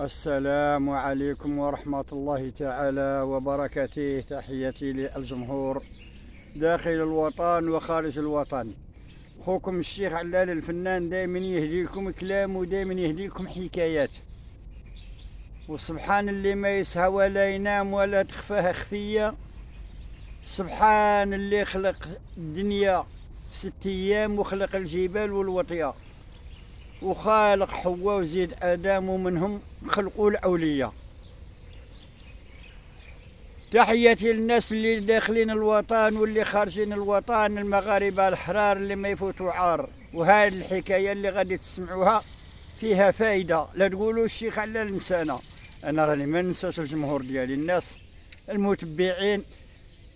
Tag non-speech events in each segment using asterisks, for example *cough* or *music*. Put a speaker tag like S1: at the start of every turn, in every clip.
S1: السلام عليكم ورحمة الله تعالى وبركاته. تحياتي للجمهور داخل الوطن وخارج الوطن. خوكم الشيخ علال الفنان دائما يهديكم كلام ودائما يهديكم حكايات. وسبحان اللي ما يسهى ولا ينام ولا تخفاه خفية. سبحان اللي خلق الدنيا في ست أيام وخلق الجبال والوطية. وخالق حواء وزيد آدم ومنهم خلقوا الأولياء. تحياتي للناس اللي داخلين الوطن واللي خارجين الوطن المغاربة الحرار اللي ما يفوتوا عار. وهذه الحكاية اللي غادي تسمعوها فيها فايدة. لا تقولوا الشيخ على نسانا أنا راني ما ننساش الجمهور ديالي الناس المتبعين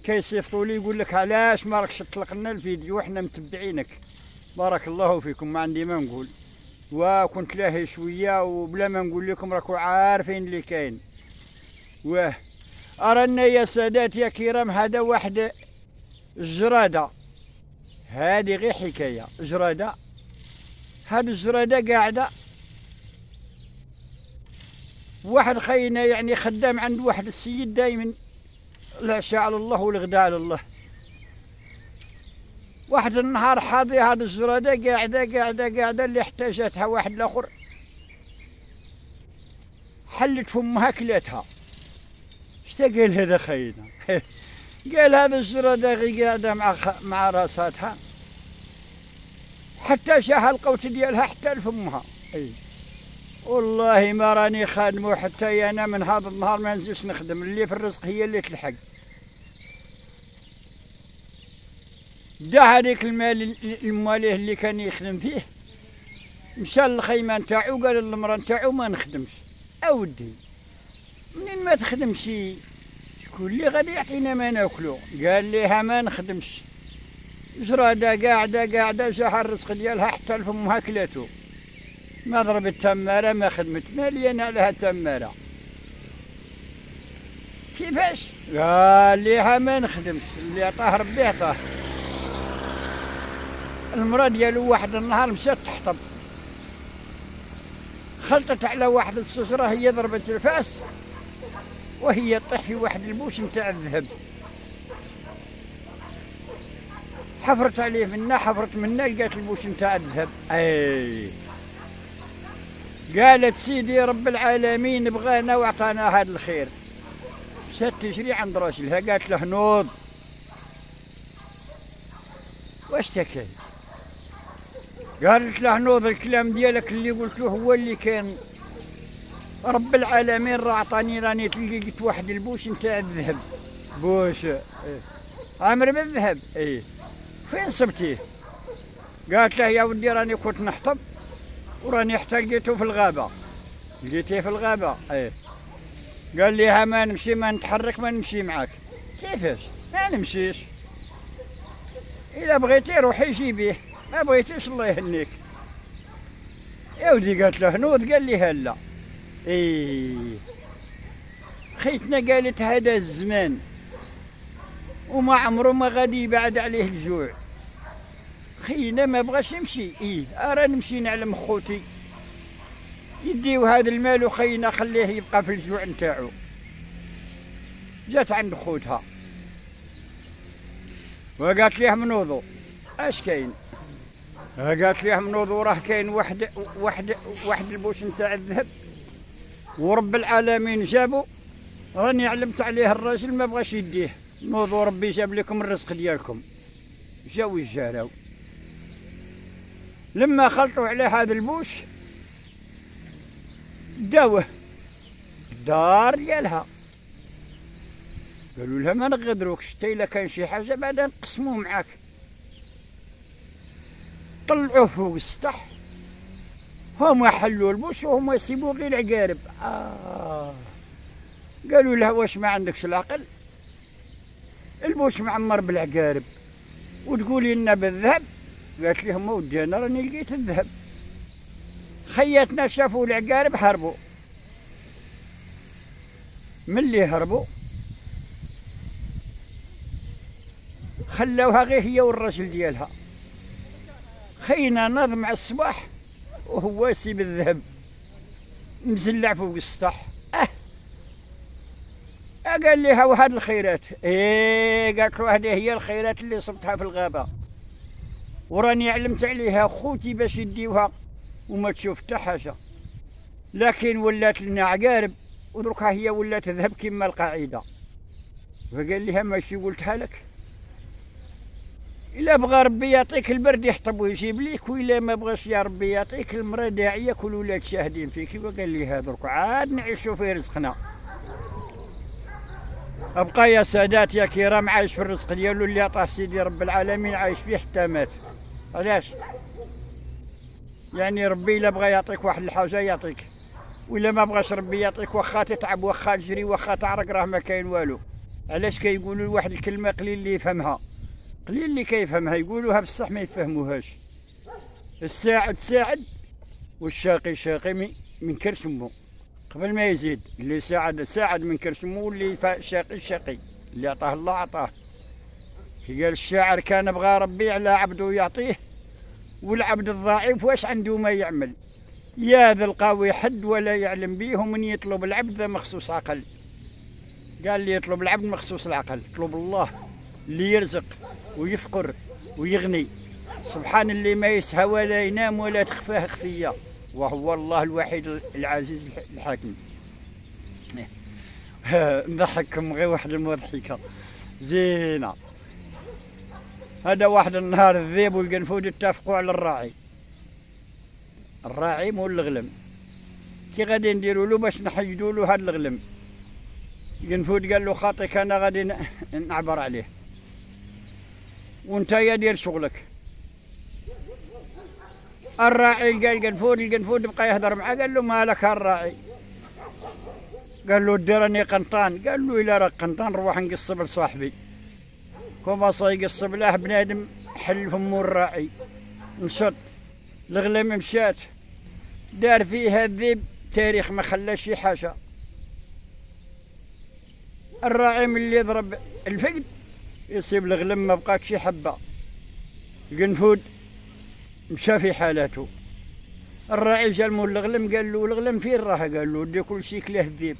S1: كيصيفطوا لي يقول لك علاش ما راكش تطلق لنا الفيديو؟ وحنا متبعينك. بارك الله فيكم ما عندي ما نقول. وكنت لاهي شوية وبلا ما نقول لكم راكم عارفين اللي كاين. واه أرانا يا سادات يا كرام هذا واحد الجرادة هذه غير حكاية جرادة هاد الجرادة قاعدة. واحد خينا يعني خدام عند واحد السيد دايما. العشاء على الله والغداء على الله. واحد النهار حاضي هاد الزرادة قاعدة قاعدة قاعدة اللي احتاجتها واحد الآخر. حلت فمها كلاتها شتا قال هذا خينا؟ *laughs* قال هذا الزرادة غي قاعدة مع خ... مع راساتها. حتى شاها القوت ديالها حتى لفمها. أي. والله ما راني خادمه حتى أنا من هذا النهار ما نزلش نخدم اللي في الرزق هي اللي تلحق. دا هذيك المال الماليه اللي كان يخدم فيه؟ مشى للخيمة نتاعو قال للمرأة نتاعو ما نخدمش. أودي. منين ما تخدمش؟ شكون اللي غادي يعطينا ما ناكلو؟ قال ليها ما نخدمش. جرادة قاعدة قاعدة جاها الرزق ديالها حتى لفمها كلاتو. ما ضربت تمارة ما خدمت مالية عليها تمارة. كيفاش؟ قال ليها ما نخدمش. اللي عطاه ربي عطاه. المرأة ديالو واحد النهار مشات تحطب خلطت على واحد السجرة هي ضربت الفأس وهي تطيح في واحد البوش نتاع الذهب. حفرت عليه منا حفرت منا لقات البوش نتاع الذهب. أي. قالت سيدي رب العالمين بغانا واعطانا هذا الخير. مشات تجري عند راجلها قالت له نوض. واش تكاين قالت له نوض الكلام ديالك اللي قلت له هو اللي كان. رب العالمين راه عطاني راني لقيت واحد البوش نتاع الذهب. بوش إيه. عامر بالذهب اي فين صبتيه قالت له يا ودي راني كنت نحطب وراني حتى لقيته في الغابة. لقيتيه في الغابة؟ اي قال لي ما نمشي ما نتحرك ما نمشي معاك. كيفاش؟ ما نمشيش. إلا بغيتي روحي جيبيه. ما بغيتيش الله يهنيك. يا ودي قالت له نوض قال لي هلا. إيه. خيتنا قالت هذا الزمان. وما عمره ما غادي يبعد عليه الجوع. خينا ما بغاش يمشي. إيه أرى نمشي نعلم خوتي. يديو هذا المال وخينا خليه يبقى في الجوع نتاعو. جات عند خوتها. وقالت ليه منوضو. أش كاين؟ قالت ليه منوضو راه كاين واحد واحد واحد البوش نتاع الذهب. ورب العالمين جابو. راني علمت عليه الراجل ما بغاش يديه. نوضوا ربي جاب لكم الرزق ديالكم. جاو الجاراو لما خلطوا عليه هذا البوش داوه الدار ديالها. قالوا لها ما نغدروك حتى إلا كان شي حاجة بعدا نقسموا معاك. طلعوه فوق السطح. هما حلوا البوش وهما يسيبوا غير العقارب آه. قالوا له واش ما عندكش العقل؟ البوش معمر بالعقارب. وتقولي لنا بالذهب؟ قالت لهم ودي أنا راني لقيت الذهب. خياتنا شافوا العقارب هربوا ملي هربوا خلوها غير هي والرجل ديالها. خينا نظم على الصباح وهو يسيب الذهب. مزلع فوق السطح. أه. قال لي ها وهاد الخيرات. إيه قالت له هذه هي الخيرات اللي صبتها في الغابة. وراني علمت عليها خوتي باش يديوها وما تشوف حتى حاجة. لكن ولات لنا عقارب ودركها هي ولات تذهب كما القاعدة. فقال لها ماشي قلتها لك. إلا بغى ربي يعطيك البرد يحطب ويجيب ليك وإلا ما بغاش يا ربي يعطيك المرا داعيه كل ولاد شاهدين فيك. وقال لي هذا درك عاد نعيشوا في رزقنا. أبقى يا سادات يا كرام عايش في الرزق ديالو اللي عطاه سيدي رب العالمين عايش فيه حتى مات. علاش؟ يعني ربي إلا بغى يعطيك واحد الحاجة يعطيك ولا ما بغاش ربي يعطيك واخا تتعب واخا تجري واخا تعرق راه ما كاين والو. علاش كيقولوا واحد الكلمة قليل اللي يفهمها؟ قليل اللي كيفهمها. يقولوها بصح ما يفهموهاش. الساعد ساعد والشاقي شاقي من كرشمو قبل ما يزيد اللي ساعد ساعد من كرشمو واللي شاقي شاقي. اللي عطاه الله عطاه. قال الشاعر كان بغى ربي على عبده يعطيه والعبد الضعيف واش عنده ما يعمل؟ يا ذا القوي حد ولا يعلم به ومن يطلب العبد مخصوص عقل. قال لي يطلب العبد مخصوص العقل. طلب الله. اللي يرزق ويفقر ويغني. سبحان اللي ما يسهى ولا ينام ولا تخفاه خفية. وهو الله الوحيد العزيز الحكيم *laughs* نضحككم غير واحد المضحكة. زينة. هذا واحد النهار الذيب والقنفود اتفقوا على الراعي. الراعي مول الغلم. كي غادي نديروا له باش نحيدوا له هذا الغلم. قنفود قال له خاطيك أنا غادي نعبر عليه. وانت دير شغلك. الراعي قال قنفود القنفود بقى يهضر معاه. قال له مالك الراعي قال له ديرني قنطان. قال له الا راك قنطان نروح نقصب لصاحبي كوما يقصب له بنادم حل فمو الراعي نشط الغلام مشات دار فيها الذيب تاريخ ما خلى شي حاجة. الراعي ملي ضرب الفقد يصيب الغلم ما بقات شي حبة. القنفود مشى في حالته. الراعي جا مول الغلم قال له الغلم فين راه قال له دي كل شيء كلاه الذيب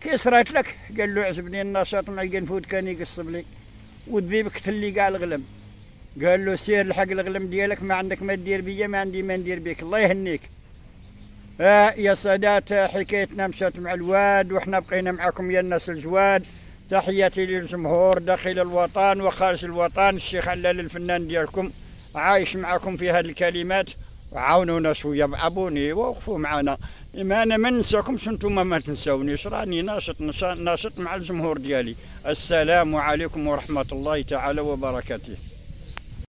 S1: كي صرات لك؟ قال له عجبني النشاط مع القنفود كان يقصب لي. والذيب قتل لي كاع الغلم. قال له سير لحق الغلم ديالك ما عندك ما دير بيا ما عندي ما ندير بك الله يهنيك. آه يا سادات حكايتنا مشات مع الواد وحنا بقينا معكم يا الناس الجواد. تحياتي للجمهور داخل الوطن وخارج الوطن. الشيخ علال الفنان ديالكم عايش معكم في هذه الكلمات. وعاونونا شوية بعبوني ووقفوا معنا. ما أنا ما ننساكمش أنتم ما تنساونيش. راني ناشط ناشط مع الجمهور ديالي. السلام عليكم ورحمة الله تعالى وبركاته.